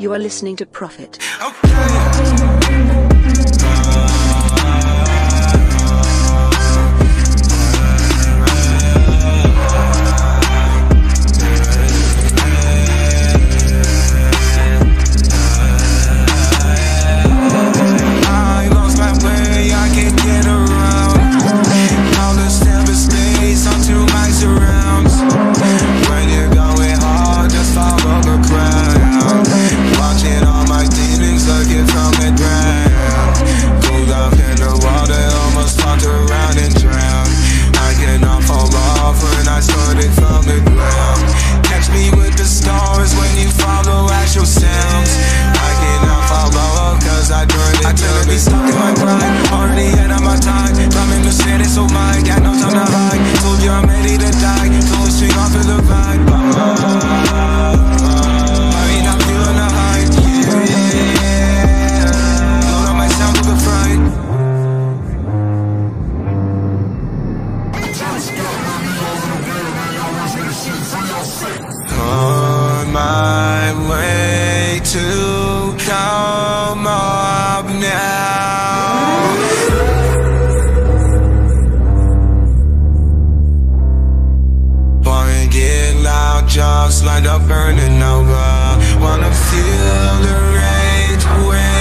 You are listening to Profit. Okay. you follow at yourself. I cannot follow cause I joined it I be stuck in my pride. hot jobs light up burning over. Wanna feel the rage away.